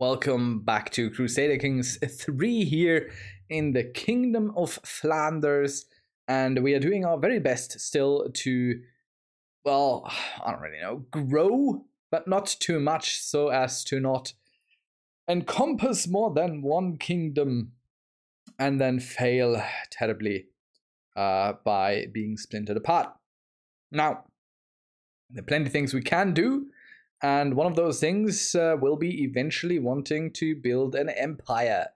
Welcome back to Crusader Kings 3 here in the Kingdom of Flanders. And we are doing our very best still to, well, I don't really know, grow, but not too much so as to not encompass more than one kingdom and then fail terribly uh, by being splintered apart. Now, there are plenty of things we can do, and one of those things uh, will be eventually wanting to build an empire.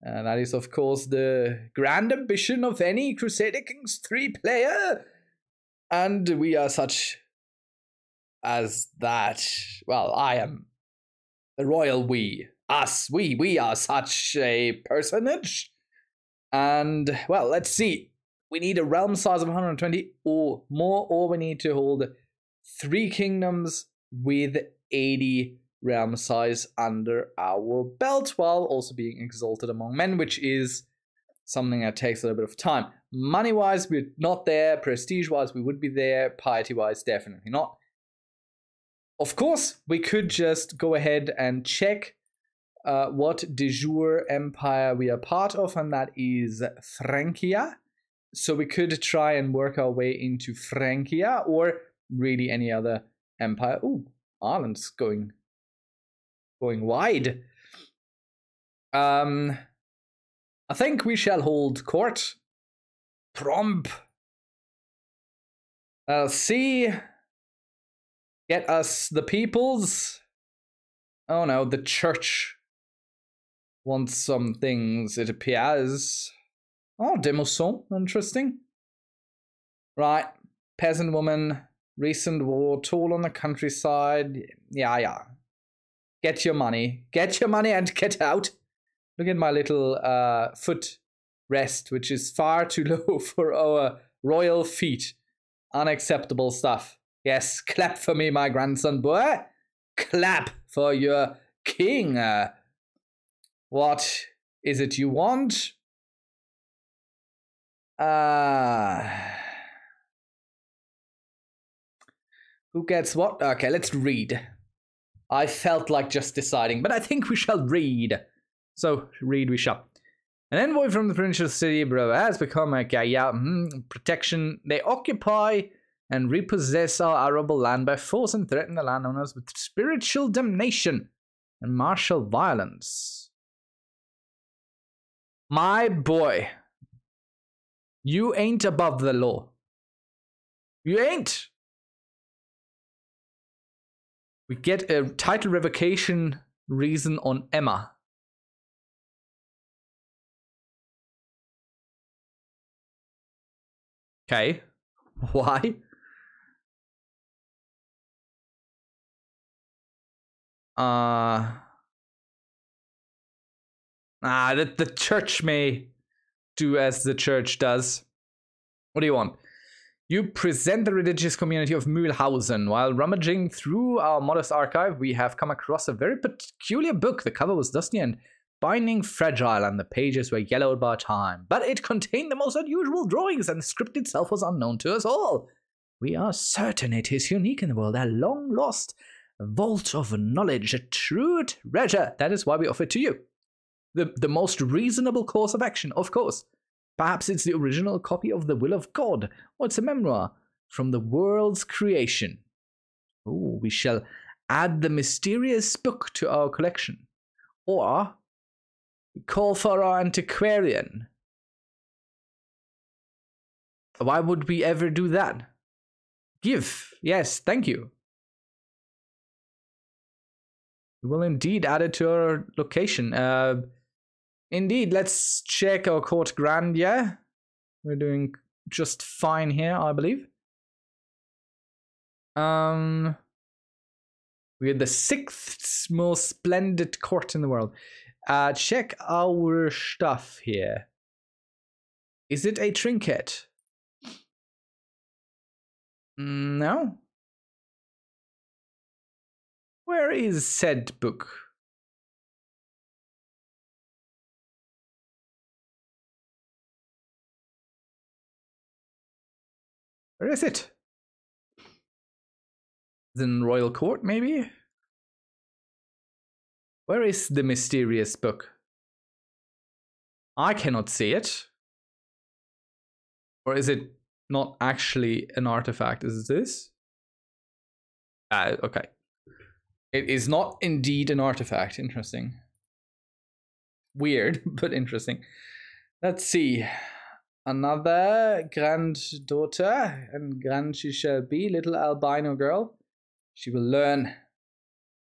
And that is, of course, the grand ambition of any Crusader Kings 3 player. And we are such as that. Well, I am the royal we. Us, we, we are such a personage. And, well, let's see. We need a realm size of 120 or more, or we need to hold three kingdoms with 80 realm size under our belt while also being exalted among men, which is something that takes a little bit of time. Money wise, we're not there. Prestige wise, we would be there. Piety wise, definitely not. Of course, we could just go ahead and check uh, what de jure empire we are part of, and that is Francia. So we could try and work our way into Francia or really any other empire. Ooh, Ireland's going going wide. Um, I think we shall hold court. Prompt. I'll see. Get us the peoples. Oh no, the church wants some things, it appears. Oh, Demoson, interesting. Right, peasant woman, recent war, tall on the countryside. Yeah, yeah. Get your money. Get your money and get out. Look at my little uh, foot rest, which is far too low for our royal feet. Unacceptable stuff. Yes, clap for me, my grandson boy. Clap for your king. Uh, what is it you want? Ah. Uh, who gets what? Okay, let's read. I felt like just deciding, but I think we shall read. So, read we shall. An envoy from the provincial city bro, has become a Gaia mm, protection. They occupy and repossess our arable land by force and threaten the landowners with spiritual damnation and martial violence. My boy, you ain't above the law. You ain't. We get a title revocation reason on Emma. Okay. Why? Uh Ah, the, the church may do as the church does. What do you want? You present the religious community of Mühlhausen. While rummaging through our modest archive, we have come across a very peculiar book. The cover was dusty and binding fragile, and the pages were yellowed by time. But it contained the most unusual drawings, and the script itself was unknown to us all. We are certain it is unique in the world, a long lost vault of knowledge, a true treasure. That is why we offer it to you the, the most reasonable course of action, of course. Perhaps it's the original copy of The Will of God, or it's a memoir from the world's creation. Oh, we shall add the mysterious book to our collection. Or call for our antiquarian. Why would we ever do that? Give. Yes, thank you. We will indeed add it to our location. Uh, Indeed, let's check our court grand, yeah? We're doing just fine here, I believe. Um, we're the sixth most splendid court in the world. Uh, check our stuff here. Is it a trinket? Mm, no. Where is said book? Where is it? Is it in royal court, maybe? Where is the mysterious book? I cannot see it. Or is it not actually an artifact? Is this? Ah, okay. It is not indeed an artifact. Interesting. Weird, but interesting. Let's see. Another granddaughter, and grand she shall be, little albino girl. She will learn,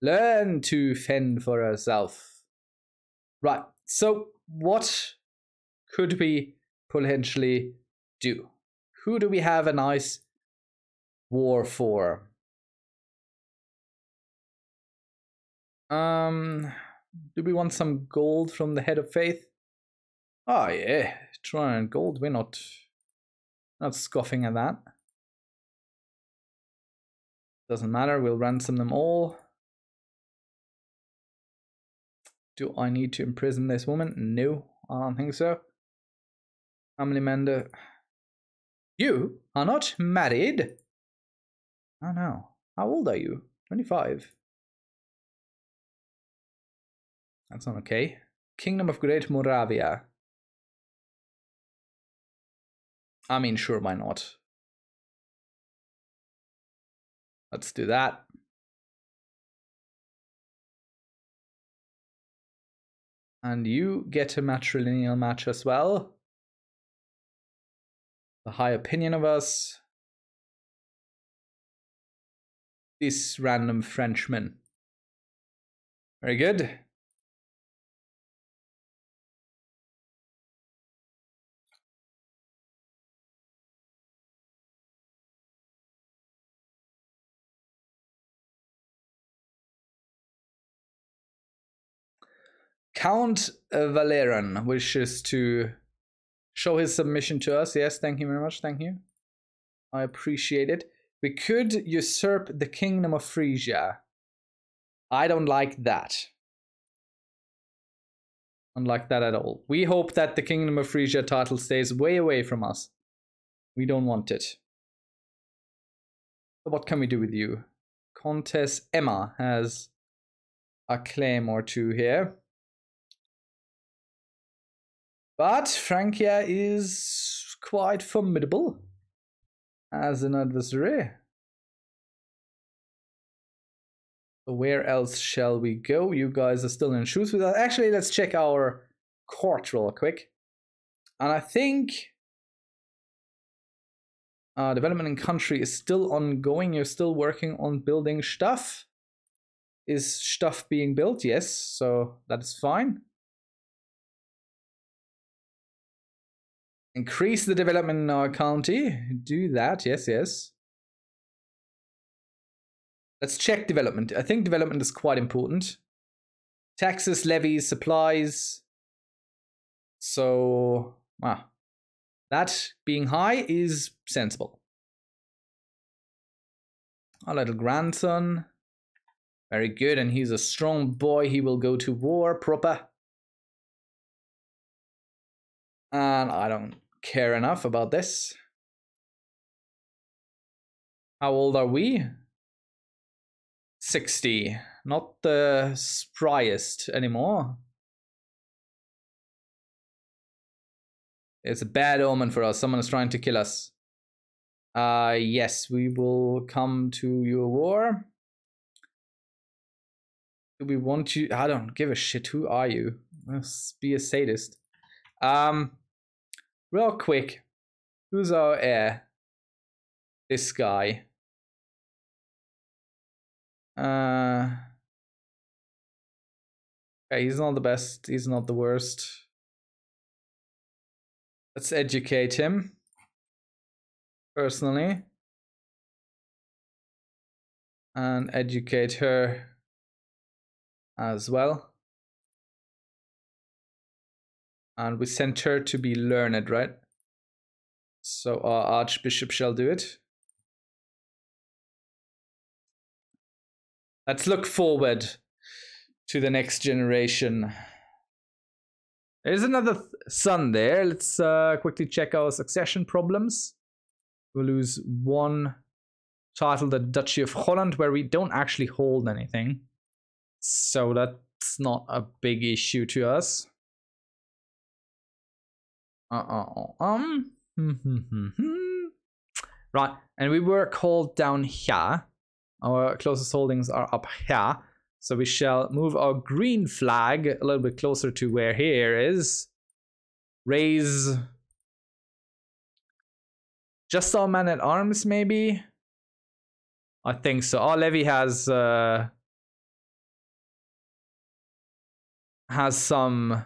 learn to fend for herself. Right, so what could we potentially do? Who do we have a nice war for? Um, do we want some gold from the head of faith? Oh yeah, try and gold. We're not not scoffing at that. Doesn't matter. We'll ransom them all. Do I need to imprison this woman? No, I don't think so. Family member. You are not married. Oh no. How old are you? 25. That's not okay. Kingdom of Great Moravia. I mean, sure, why not? Let's do that. And you get a matrilineal match as well. The high opinion of us. This random Frenchman. Very good. Count uh, Valeran wishes to show his submission to us. Yes, thank you very much. Thank you. I appreciate it. We could usurp the kingdom of Frisia. I don't like that. I don't like that at all. We hope that the kingdom of Frisia title stays way away from us. We don't want it. So what can we do with you? Countess Emma has a claim or two here. But Francia is quite formidable as an adversary. Where else shall we go? You guys are still in shoes with us. Actually, let's check our court real quick. And I think uh, development in country is still ongoing. You're still working on building stuff. Is stuff being built? Yes, so that is fine. Increase the development in our county. Do that. Yes, yes. Let's check development. I think development is quite important. Taxes, levies, supplies. So, wow. That being high is sensible. Our little grandson. Very good, and he's a strong boy. He will go to war proper. And I don't care enough about this. How old are we? 60. Not the spryest anymore. It's a bad omen for us. Someone is trying to kill us. Uh, yes, we will come to your war. Do we want you? I don't give a shit. Who are you? Let's be a sadist. Um, Real quick, who's our heir? This guy. Uh, okay, he's not the best. He's not the worst. Let's educate him. Personally. And educate her as well. And we sent her to be learned, right? So our archbishop shall do it. Let's look forward to the next generation. There's another th son there. Let's uh, quickly check our succession problems. We'll lose one title, the Duchy of Holland, where we don't actually hold anything. So that's not a big issue to us. Uh-uh. Um. right, and we were called down here. Our closest holdings are up here. So we shall move our green flag a little bit closer to where here is. Raise just our man at arms, maybe? I think so. Our levy has uh, has some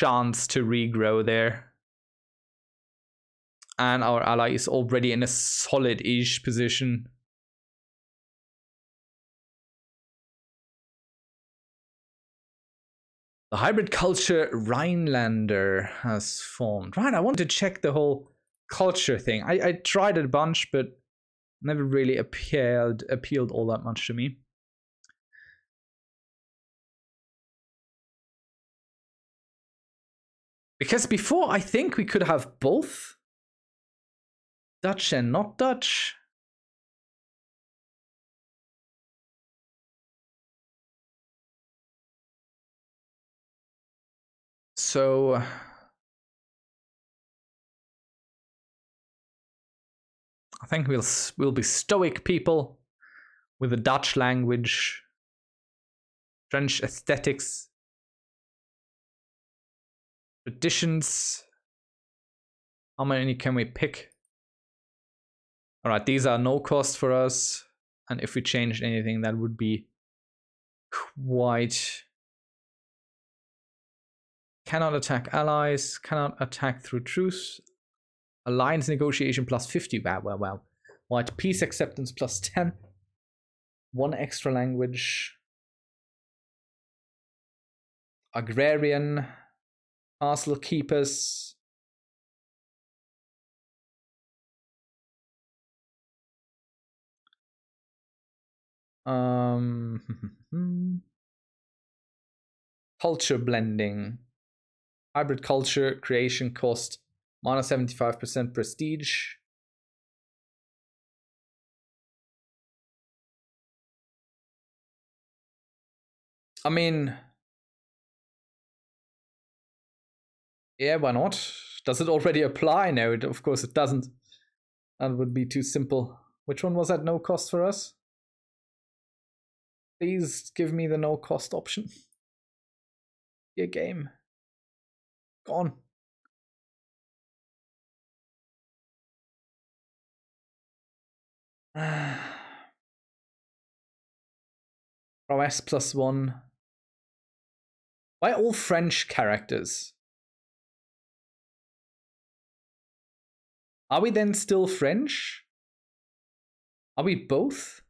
chance to regrow there. And our ally is already in a solid-ish position. The hybrid culture Rhinelander has formed. Right, I want to check the whole culture thing. I, I tried it a bunch, but never really appealed appealed all that much to me. Because before, I think we could have both Dutch and not Dutch. So I think we'll we'll be stoic people with the Dutch language, French aesthetics, traditions. How many can we pick? All right, these are no cost for us. And if we changed anything, that would be quite... Cannot attack allies, cannot attack through truce. Alliance negotiation plus 50, wow, wow, wow. White peace acceptance plus 10. One extra language. Agrarian, Castle keepers. Um, culture blending. Hybrid culture creation cost minus 75% prestige. I mean, Yeah, why not? Does it already apply? No, it, of course it doesn't. That would be too simple. Which one was at no cost for us? Please give me the no cost option. Your game. Gone. Prowess plus one. Why all French characters? Are we then still French? Are we both?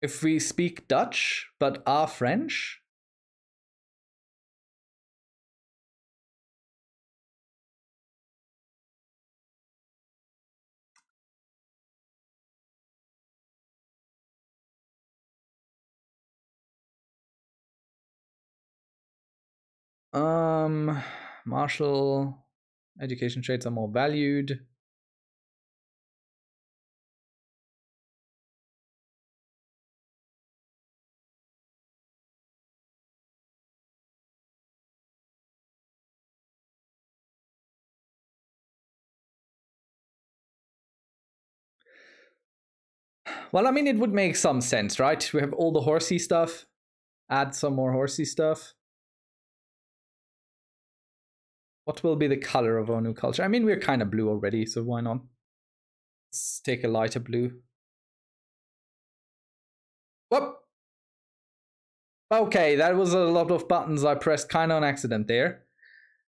If we speak Dutch but are French? Um, Marshall. Education traits are more valued. Well, I mean, it would make some sense, right? We have all the horsey stuff. Add some more horsey stuff. What will be the color of our new culture? I mean, we're kind of blue already, so why not? Let's take a lighter blue. Whoop! Okay, that was a lot of buttons I pressed kind of on accident there.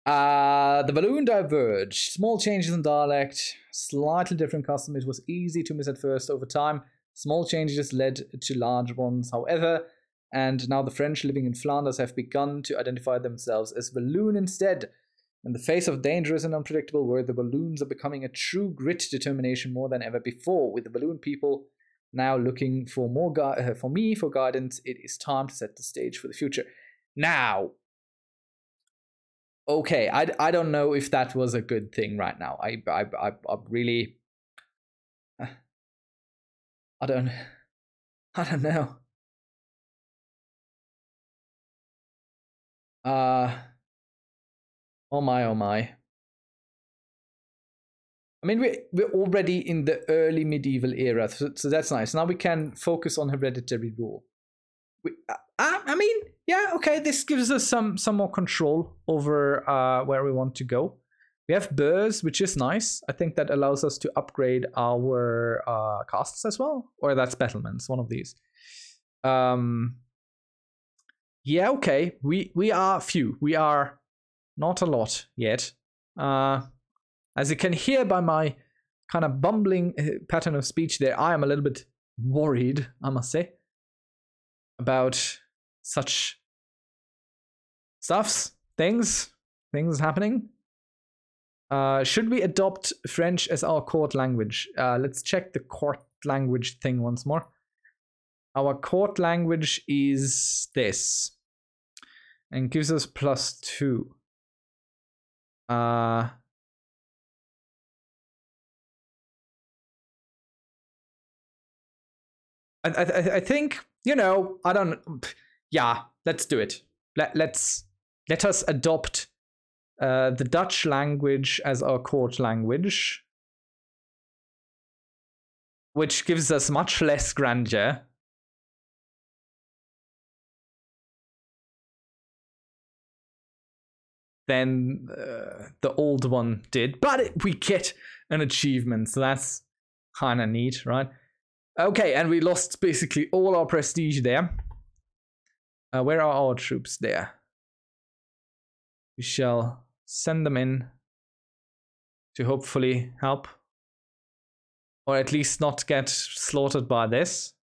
Uh, the Walloon diverged. Small changes in dialect, slightly different custom. It was easy to miss at first. Over time, small changes led to large ones, however, and now the French living in Flanders have begun to identify themselves as Walloon instead. In the face of dangerous and unpredictable world, the Walloons are becoming a true grit determination more than ever before. With the Walloon people now looking for more gu- uh, for me for guidance, it is time to set the stage for the future. Now, okay, I, I don't know if that was a good thing right now. I I I, I really I don't. I don't know. Uh. Oh my, oh my. I mean, we're, we're already in the early medieval era, so, so that's nice. Now we can focus on hereditary rule. We, uh, I mean, yeah, okay, this gives us some some more control over uh, where we want to go. We have burhs, which is nice. I think that allows us to upgrade our uh, casts as well, or that's battlements, one of these. Um, yeah, okay, we we are few. We are not a lot yet. Uh, as you can hear by my kind of bumbling uh, pattern of speech there, I am a little bit worried, I must say, about such stuffs, things, things happening. Uh, should we adopt French as our court language? Uh, let's check the court language thing once more. Our court language is this and gives us plus two. Uh, I, I, I think you know I don't. Yeah, let's do it. Let let's let us adopt uh, the Dutch language as our court language, which gives us much less grandeur. Than uh, the old one did, but it, we get an achievement, so that's kind of neat, right? Okay, and we lost basically all our prestige there. Uh, where are our troops there? We shall send them in to hopefully help. Or at least not get slaughtered by this.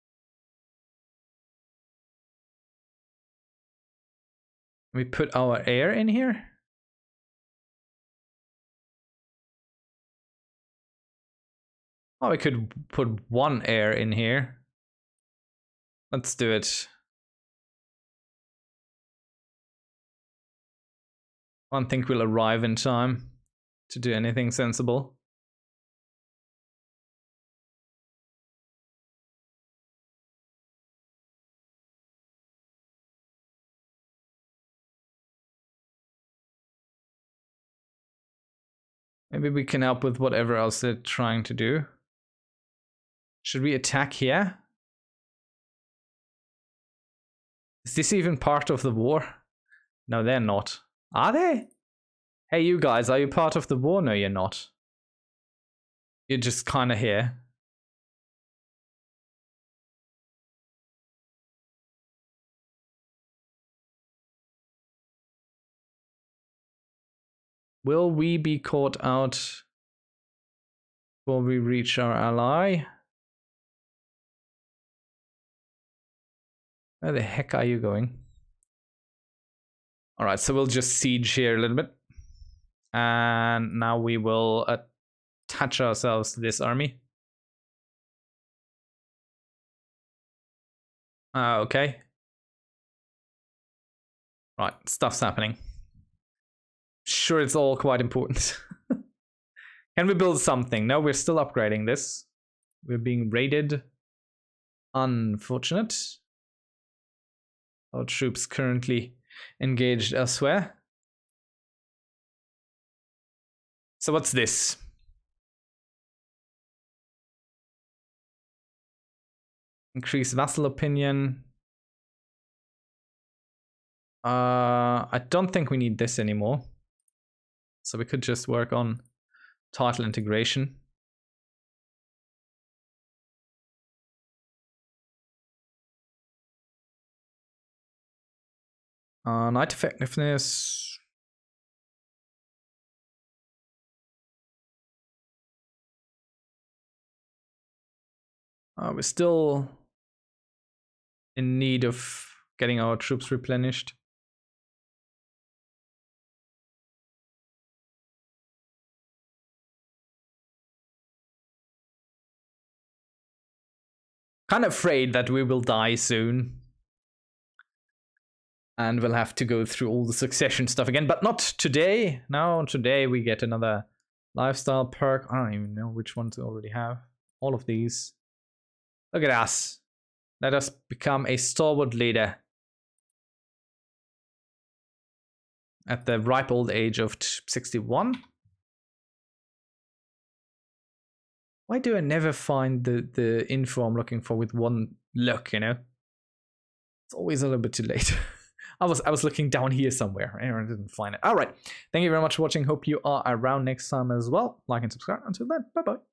We put our heir in here. Oh, we could put one heir in here. Let's do it. I don't think we'll arrive in time to do anything sensible. Maybe we can help with whatever else they're trying to do. Should we attack here? Is this even part of the war? No, they're not. Are they? Hey, you guys, are you part of the war? No, you're not. You're just kind of here. Will we be caught out before we reach our ally? Where the heck are you going? All right, so we'll just siege here a little bit. And now we will attach ourselves to this army. Uh, okay. Right, stuff's happening. Sure, it's all quite important. Can we build something? No, we're still upgrading this. We're being raided. Unfortunate. Our troops currently engaged elsewhere. So what's this? Increase vassal opinion. Uh, I don't think we need this anymore. So we could just work on title integration. Uh, knight effectiveness. Uh, we're still in need of getting our troops replenished. Kind of afraid that we will die soon and we'll have to go through all the succession stuff again, but not today. Now, today we get another lifestyle perk. I don't even know which ones we already have. All of these. Look at us. Let us become a stalwart leader. At the ripe old age of 61. Why do I never find the, the info I'm looking for with one look, you know? It's always a little bit too late. I was I was looking down here somewhere eh, and I didn't find it. All right. Thank you very much for watching. Hope you are around next time as well. Like and subscribe. Until then, bye bye.